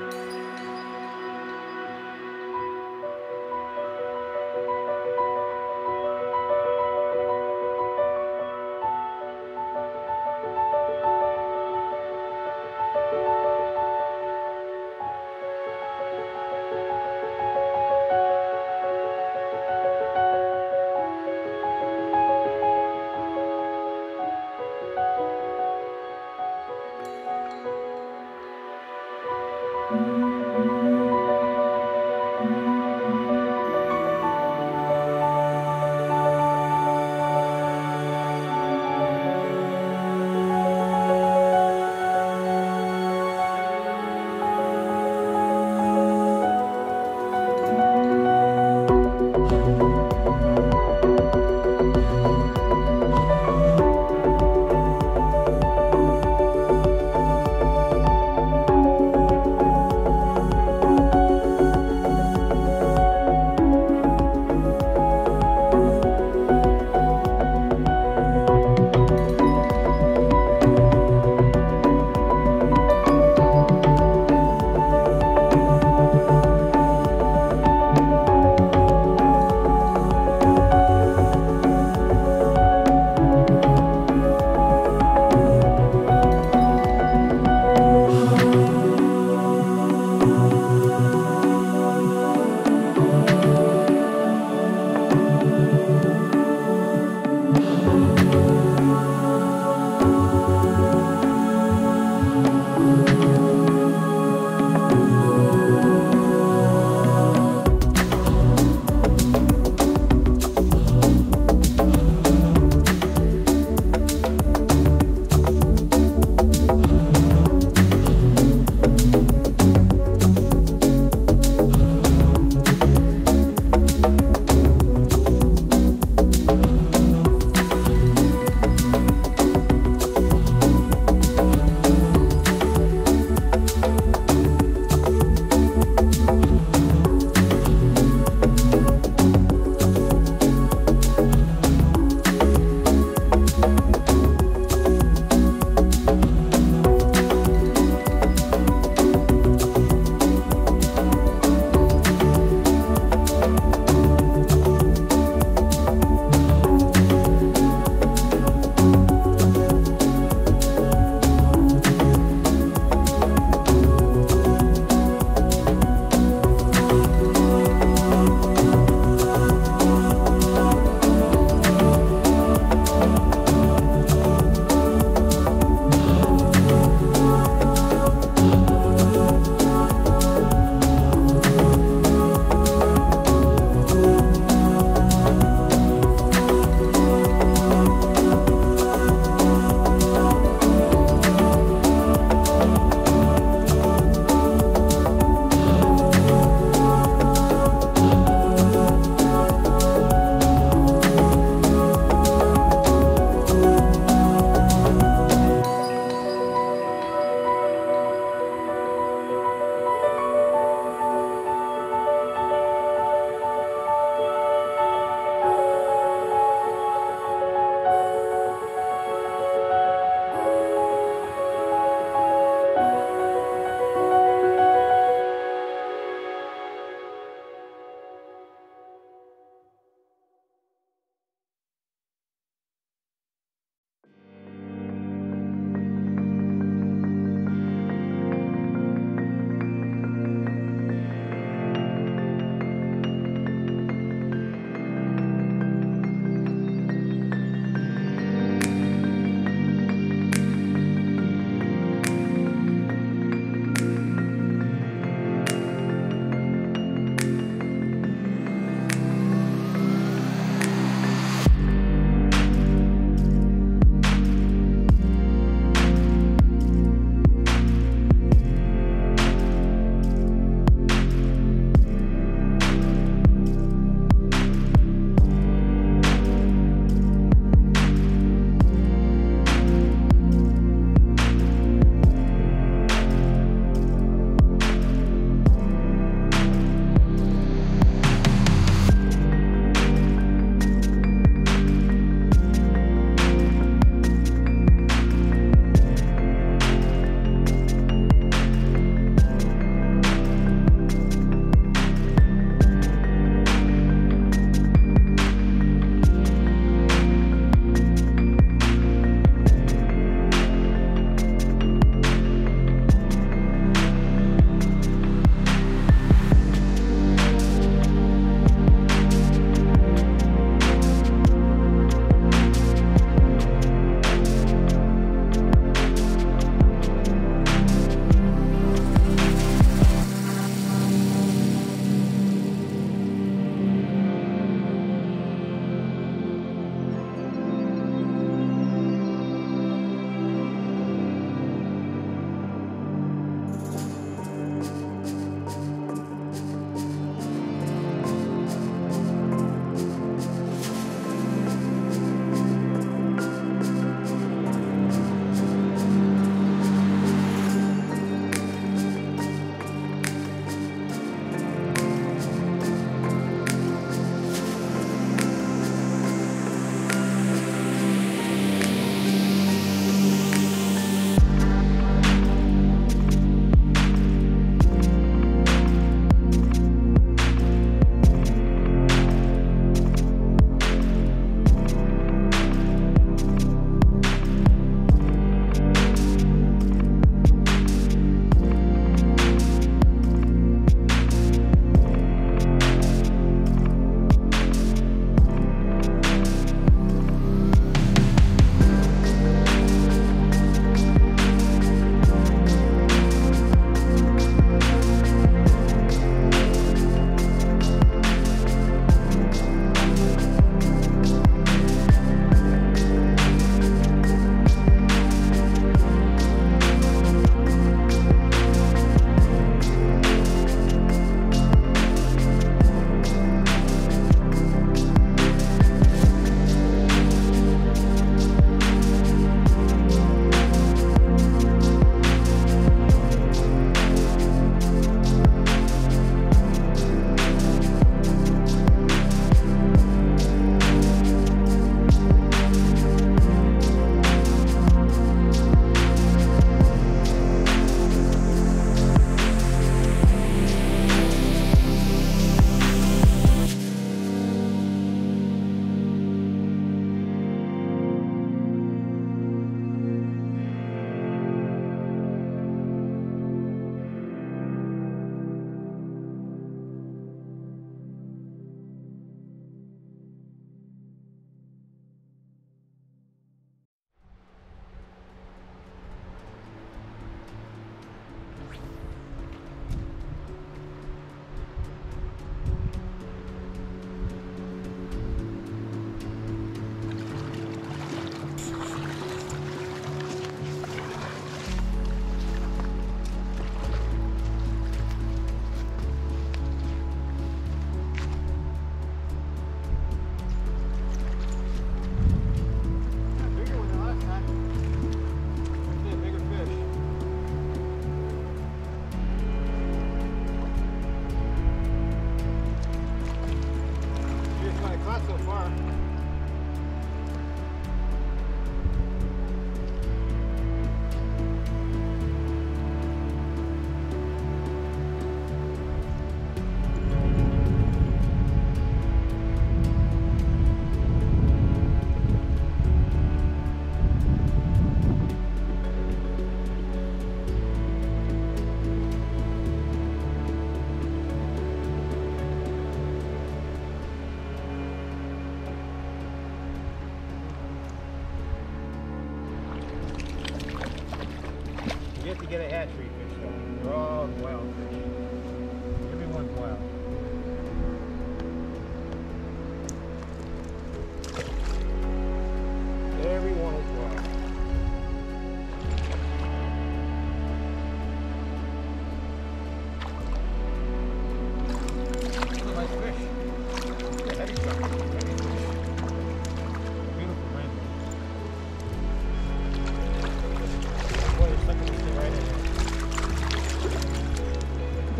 Thank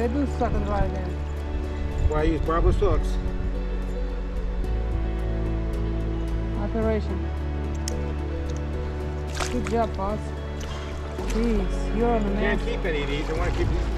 they do suckers right now. Why use barber sucks? Operation. Good job, boss. Jeez, you're on the man. Can't keep any of these. I want to keep these.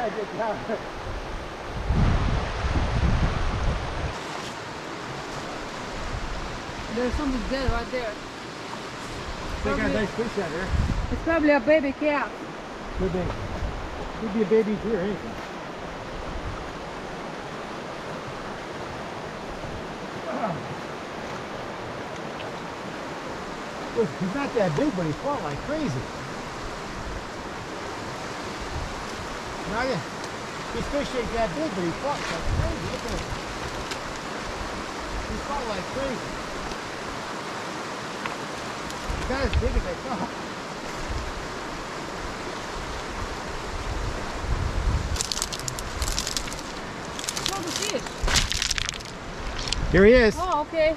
Gotta get. There's something dead right there. They got a nice fish out here. It's probably a baby cat. Could be. Could be a baby here, anything. Look, he's not that big, but he fought like crazy. Now, yeah, this fish ain't that big, but he fought like crazy. Look at him. He fought like crazy. He's not as big as I thought. Here he is. Oh, okay.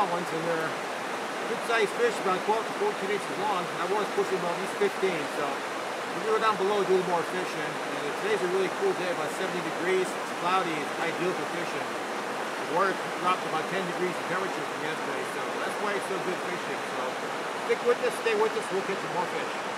Small ones, and they're good sized fish, about 12 to 14 inches long. I was pushing about at least 15, so we'll go down below do more fishing. And today's a really cool day, about 70 degrees. It's cloudy, it's ideal for fishing. The water dropped about 10 degrees in temperature from yesterday, so that's why it's so good fishing. So stick with us, stay with us, we'll catch some more fish.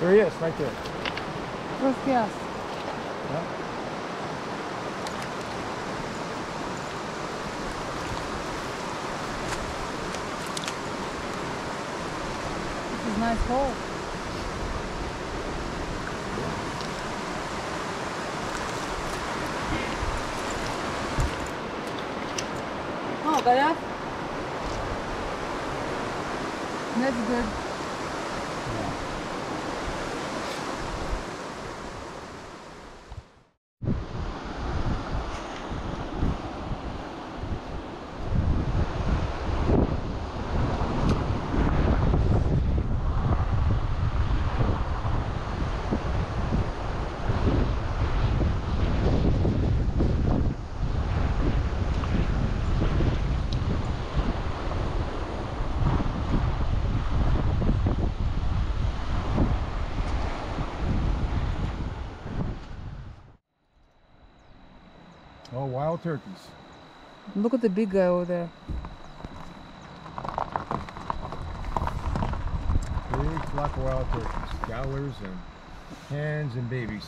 There he is, right there. Where's the ass? Yeah. nice hole. wild turkeys. Look at the big guy over there. Big flock of wild turkeys, growlers and hens and babies.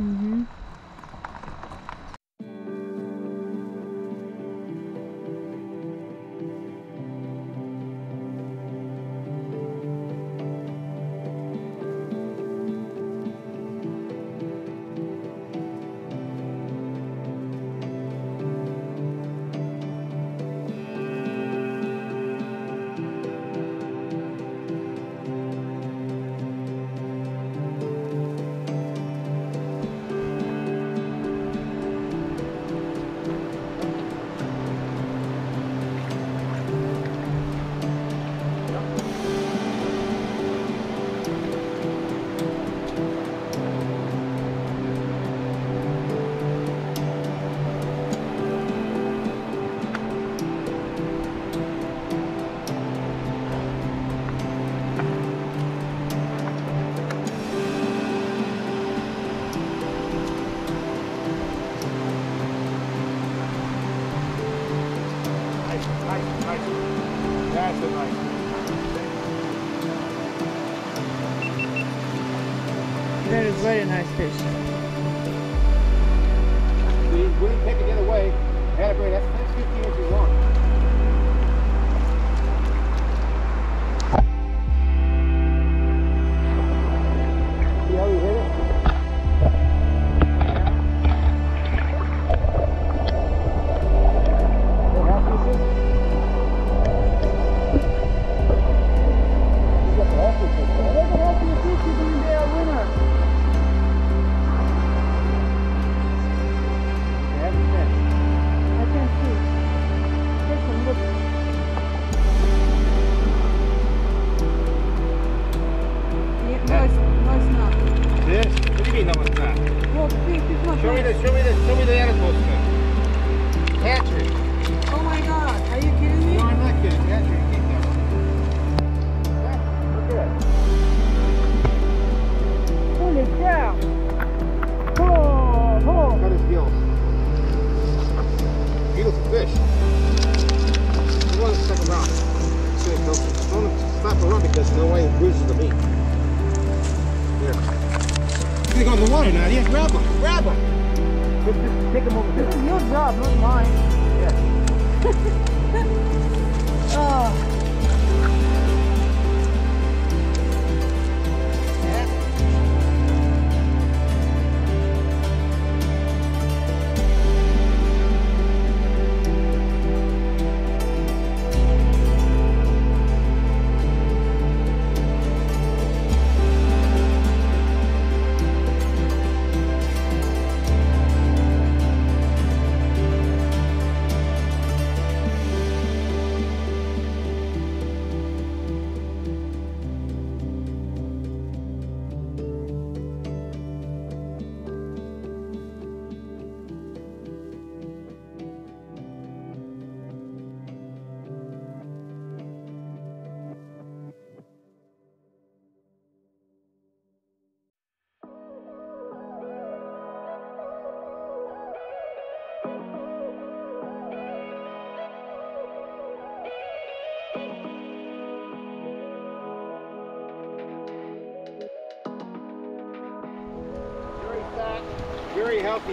Mm-hmm.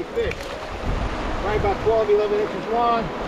Fish. Probably about 12, 11 inches long.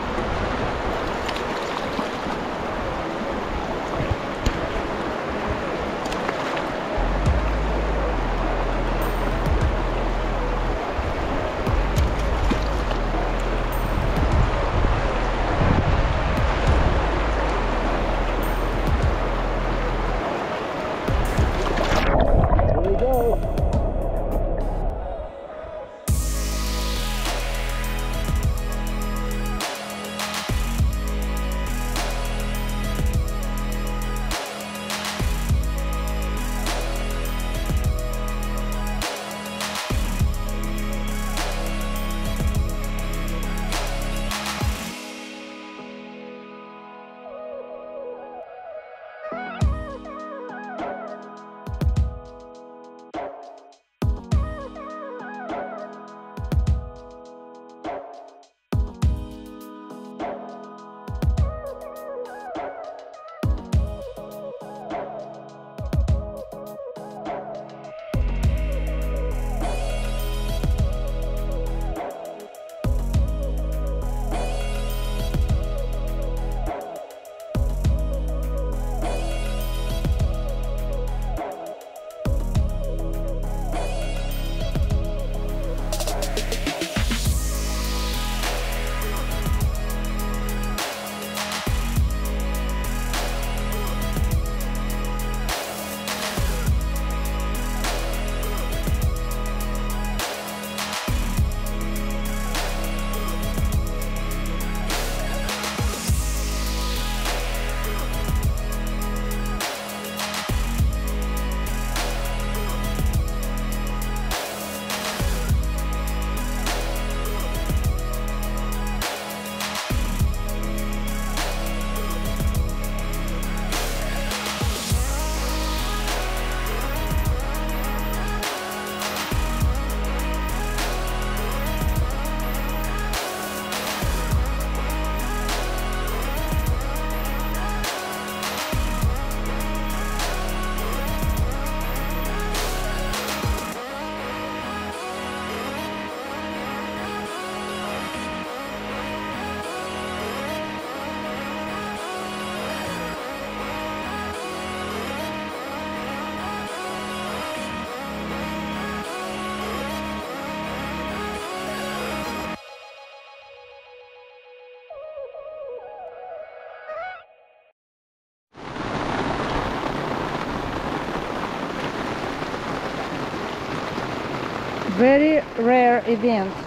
Very rare event.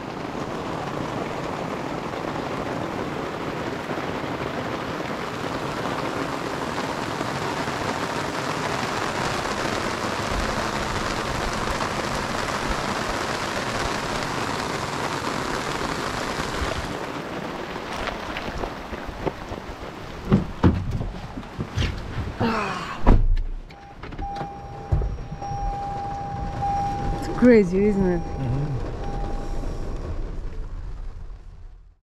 Crazy, isn't it?